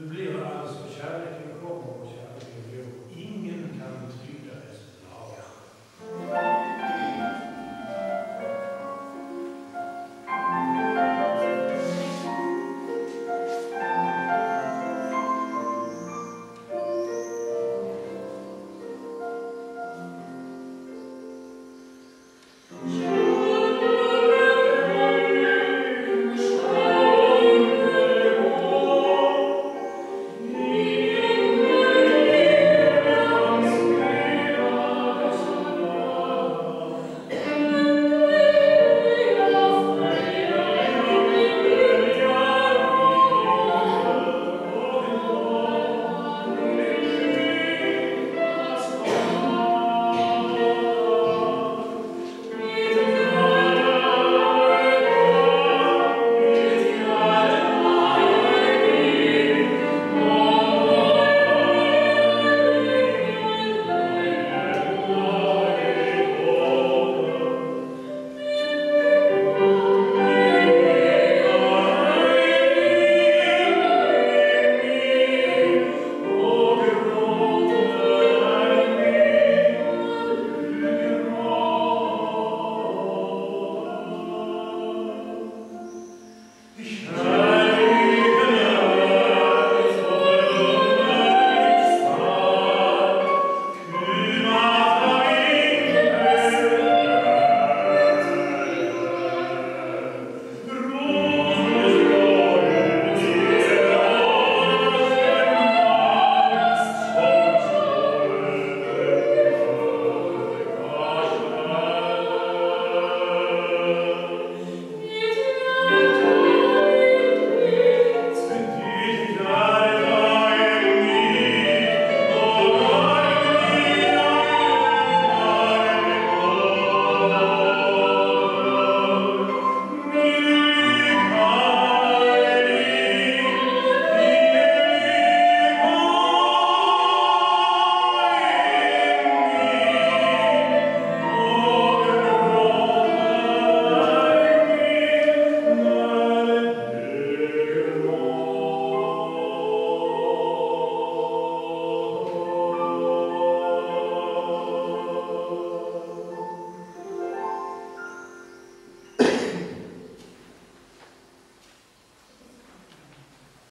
Nu blir